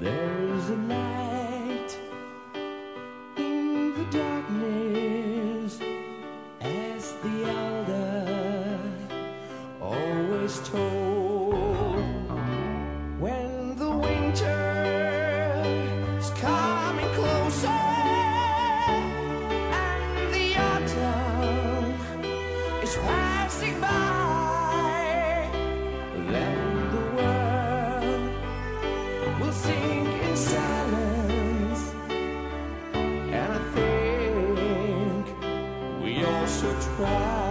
there's a light so try.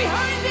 behind me.